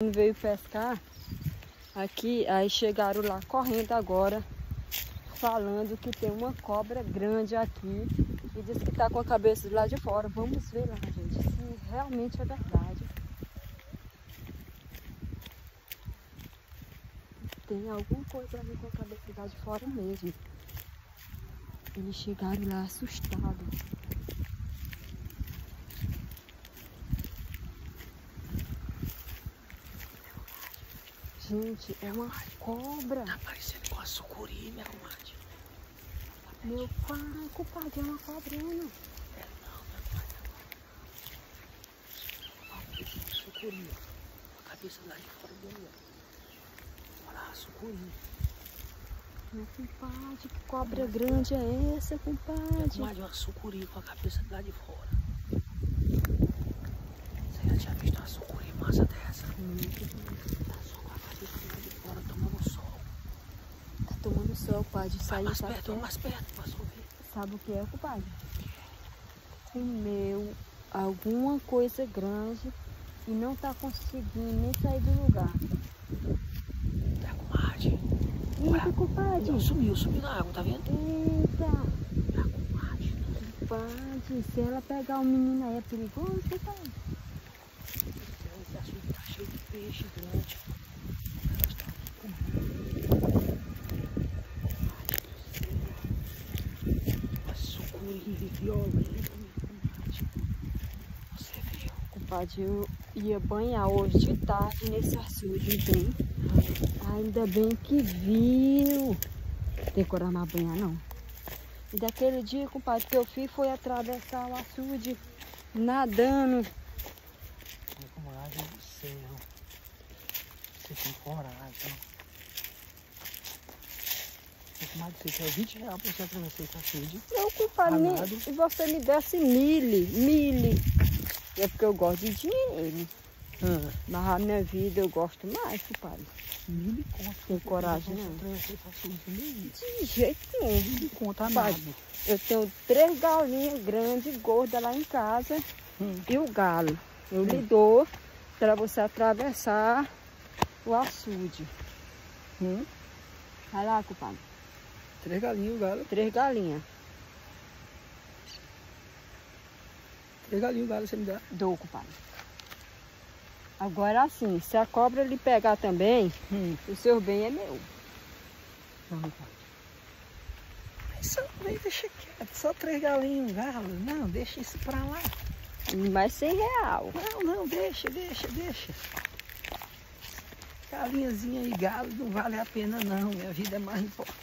veio pescar aqui, aí chegaram lá correndo agora, falando que tem uma cobra grande aqui e diz que está com a cabeça do lado de fora. Vamos ver lá, gente, se realmente é verdade. Tem alguma coisa ali com a cabeça do lado de fora mesmo. Eles chegaram lá assustados. Gente, é uma cobra. Tá parecendo uma sucuri, minha comadre. Meu pai, compadre, é uma cobrona. É não, meu pai. Olha a sucuri, ó. A cabeça lá de fora dele, ó. Olha lá, a sucuri. Meu compadre, que cobra grande é essa, compadre? Comadre, uma sucuri com a cabeça lá de fora. Você já tinha visto uma sucuri massa dessa? Tá só com a cabeça lá de fora, tomando sol. Tá tomando sol, compadre. Vai Saiu, mais sabe o perto, mais perto, só ver. Sabe o que é, compadre? Comeu alguma coisa grande e não tá conseguindo nem sair do lugar. Tá, comadre. Eita, compadre. Não, sumiu, sumiu na água, tá vendo? Eita, Tá, comadre. compadre. Se ela pegar o menino aí é perigoso, compadre. Esse açude tá cheio de peixe grande. Comadre. Você viu? Compadre, eu ia banhar hoje de tarde nesse açude, bem. Ainda bem que viu. Tem coragem mais banhar, não. E daquele dia, compadre, que eu fiz foi atravessar o açude nadando. Minha comadre do céu. Você tem coragem. Minha comadre, você quer 20 reais pra você atravessar esse açude? Não, compadre, Amado. se você me desse mille, mille. É porque eu gosto de dinheiro. Ah, Mas a minha vida eu gosto mais, compadre. mil e conto. Tem coragem, não? De jeito nenhum. Mil e conto, amado. Eu tenho três galinhas grandes, gordas lá em casa. Hum. E o galo. Eu lhe dou para você atravessar o açude. Hum. Vai lá, compadre. Três galinhos, galo. Três galinhas. Três galinhos, galo, você me dá. Dou, compadre. Agora sim, se a cobra lhe pegar também, Hum. o seu bem é meu. Não. Mas só, mas deixa quieto, só três galinhos, galo. Não, deixa isso pra lá. Mais 100 real. Não, não, deixa, deixa, deixa. Galinhazinha e galo não vale a pena não, minha vida é mais importante.